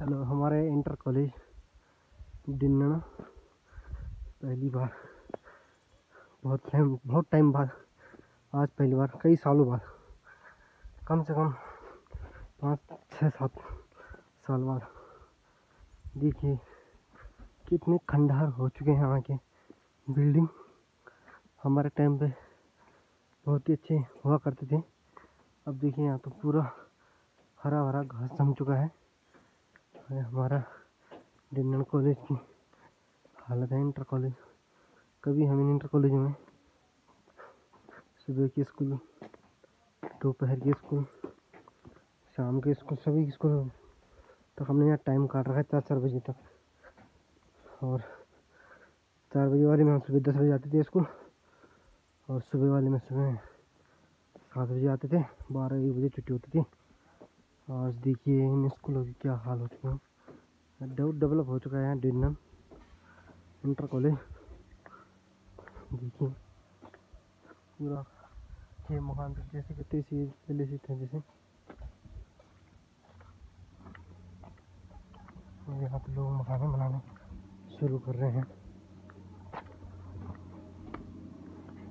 Hello, हमारे inter college डिन्ना पहली बार, बहुत टाइम बहुत टाइम बाद, आज पहली बार, कई सालों बाद, कम से कम पाँच छः सात साल बाद। देखिए, कितने खंडहर हो चुके हैं यहाँ के बिल्डिंग हमारे टाइम पे बहुत ही अच्छे हुआ करते थे। अब देखिए, यहाँ तो पूरा हरा भरा घास जम चुका है। है, हमारा डिंडन कॉलेज की हालत है इंटर कॉलेज कभी हम इंटर कॉलेज में सुबह की स्कूल दोपहर की स्कूल शाम के स्कूल सभी स्कूल तो हमने यहाँ टाइम काट रखा है चार चार बजे तक। और चार बजे वाले में हम सुबह दस बजे आते थे स्कूल और सुबह वाले में सुबह सात बजे आते थे, बारह एक बजे छुट्टी होती थी। आज देखिए इन स्कूलों की क्या हाल हो। हैं डेवलप हो चुका है यहाँ डिनम इंटर कॉलेज देखिए, पूरा छः मकान तक जैसे कि तैसे पहले से थे जैसे। यहाँ पे लोग मकान बनाने शुरू कर रहे हैं।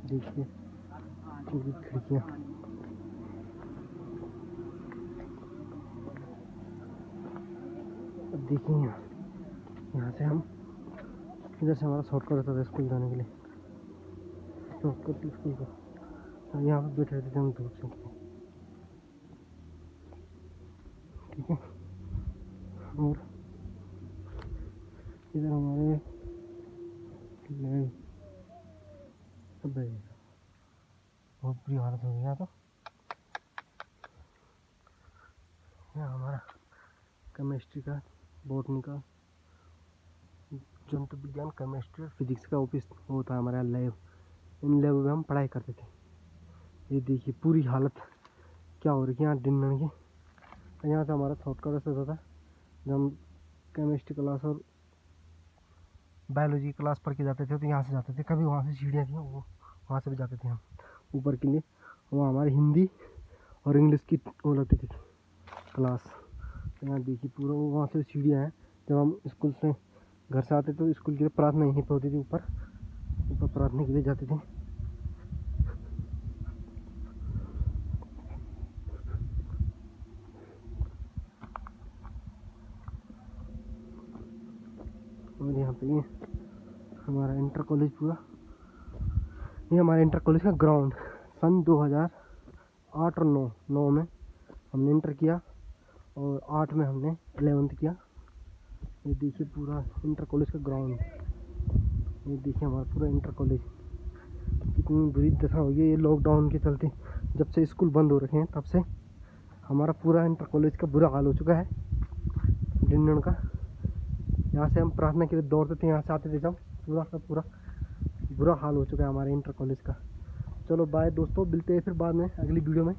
देखिए खिड़कियाँ। अब देखिए यहाँ से। हम इधर से हमारा शॉर्टकट रहता था स्कूल जाने के लिए। शॉर्टकट स्कूल का। और यहाँ पर बैठे रहते थे हम धूप से ठीक है? और इधर हमारे सब बहुत बुरी हालत हो गई यहाँ तो। यहाँ हमारा केमिस्ट्री का बोटनी का। जंतु विज्ञान केमिस्ट्री और फिजिक्स का ऑफ़िस होता है हमारा लैब इन लैब में हम पढ़ाई करते थे। ये देखिए पूरी हालत क्या हो रही है, यहाँ दिन डिनर की यहाँ से हमारा शॉर्टकट होता था, जब हम केमिस्ट्री क्लास और बायोलॉजी क्लास पढ़ के जाते थे तो यहाँ से जाते थे। कभी वहाँ से सीढ़ियाँ थी, वो वहाँ से भी जाते थे हम। ऊपर के लिए, वहाँ हमारी हिंदी और इंग्लिश की वो लगती थी क्लास यहाँ देखिए पूरा वहाँ से सीढ़ियाँ हैं। जब हम स्कूल से घर से आते तो स्कूल के लिए प्रार्थना यहीं पर होती थी ऊपर। ऊपर प्रार्थना के लिए जाते थे। और यहाँ पे ये हमारा इंटर कॉलेज पूरा। ये हमारे इंटर कॉलेज का ग्राउंड सन 2008 और 9 नौ में हमने इंटर किया। और आठ में हमने एलेवेंथ किया। ये देखिए पूरा इंटर कॉलेज का ग्राउंड ये देखिए हमारा पूरा इंटर कॉलेज कितनी बुरी दशा हो गई ये लॉकडाउन के चलते। जब से स्कूल बंद हो रखे हैं, तब से हमारा पूरा इंटर कॉलेज का बुरा हाल हो चुका है। डिंडन का। यहाँ से हम प्रार्थना के लिए दौड़ते थे, यहाँ से आते थे जब पूरा का पूरा बुरा हाल हो चुका है हमारे इंटर कॉलेज का। चलो बाय दोस्तों, मिलते हैं फिर बाद में अगली वीडियो में।